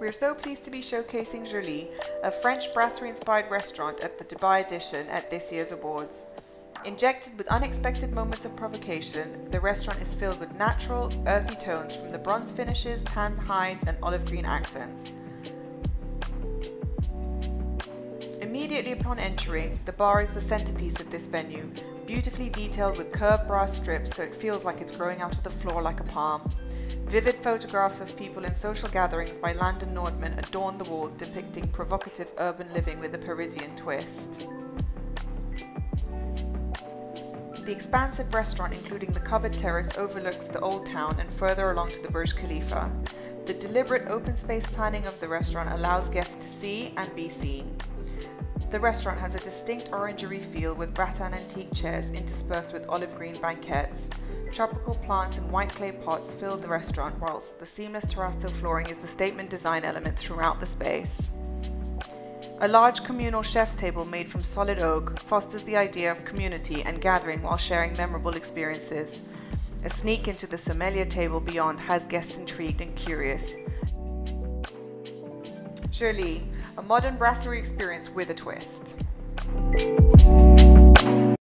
We're so pleased to be showcasing Jolie, a French brasserie inspired restaurant at the Dubai edition at this year's awards. Injected with unexpected moments of provocation, the restaurant is filled with natural, earthy tones from the bronze finishes, tans hides, and olive green accents. Immediately upon entering, the bar is the centerpiece of this venue, beautifully detailed with curved brass strips so it feels like it's growing out of the floor like a palm. Vivid photographs of people in social gatherings by Landon Nordeman adorn the walls depicting provocative urban living with a Parisian twist. The expansive restaurant, including the covered terrace, overlooks the old town and further along to the Burj Khalifa. The deliberate open space planning of the restaurant allows guests to see and be seen. The restaurant has a distinct orangery feel with rattan antique chairs interspersed with olive green banquettes. Tropical plants and white clay pots fill the restaurant, whilst the seamless terrazzo flooring is the statement design element throughout the space. A large communal chef's table made from solid oak fosters the idea of community and gathering while sharing memorable experiences. A sneak into the sommelier table beyond has guests intrigued and curious. Jolie, a modern brasserie experience with a twist.